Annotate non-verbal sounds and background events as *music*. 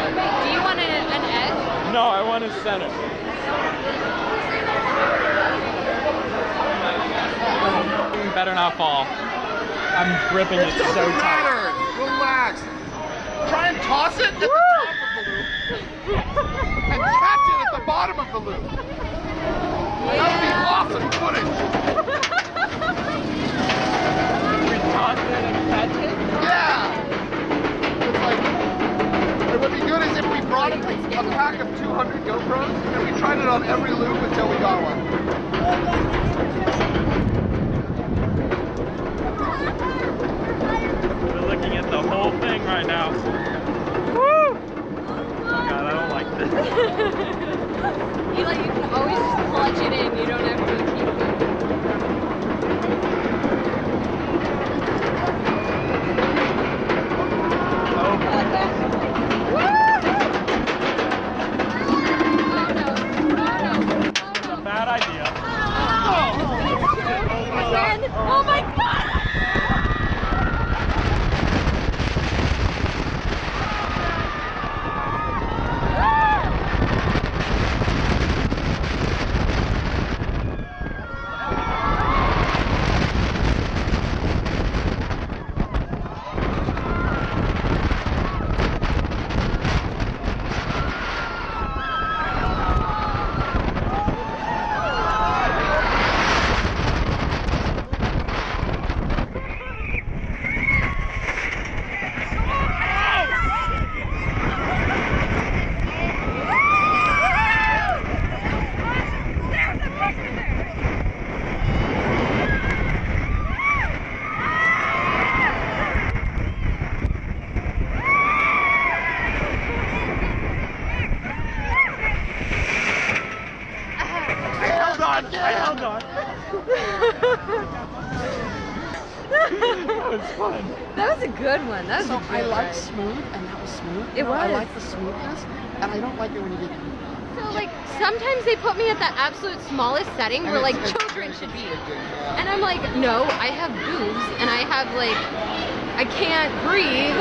Do you want an, an edge? No, I want a center. You better not fall. I'm gripping it, it so tight. Relax. Try and toss it at the top of the loop. and catch it at the bottom of the loop. That would be awesome footage. *laughs* pack of 200 GoPros and we tried it on every loop until we got one. We're looking at the whole thing right now. Woo! Oh god, I don't like this. *laughs* You like you can always just clutch it in. You don't Oh my god! I held on. that was fun. That was a good one. That was So a good I like ride. smooth, and that was smooth. It You know, I like the smoothness, and I don't like it when you get. So like sometimes they put me at that absolute smallest setting where like children should be. And I'm like, no, I have boobs and I have like I can't breathe.